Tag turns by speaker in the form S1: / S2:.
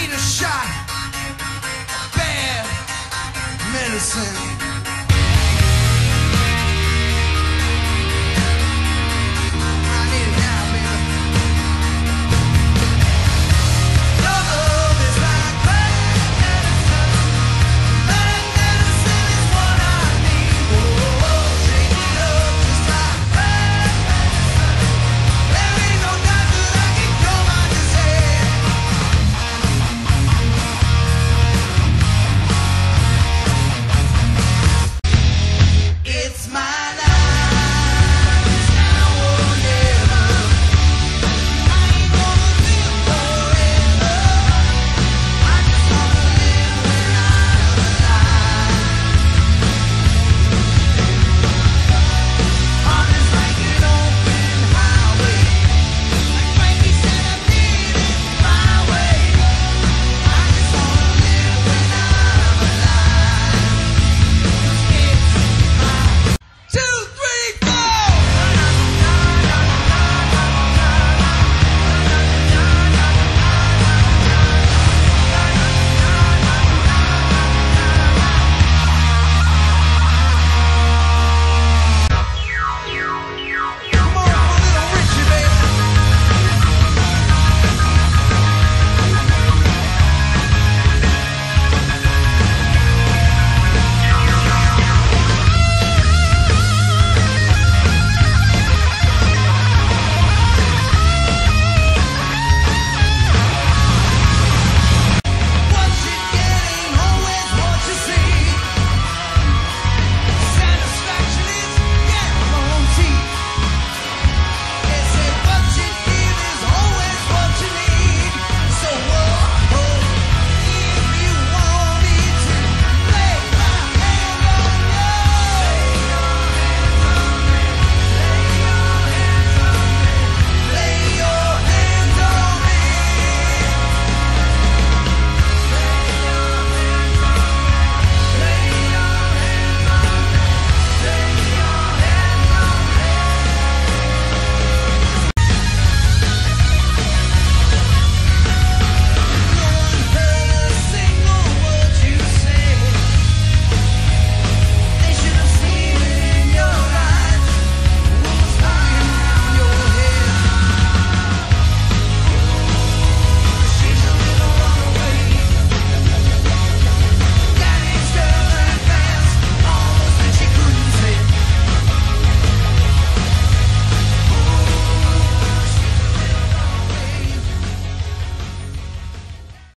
S1: need a shot. Bad medicine.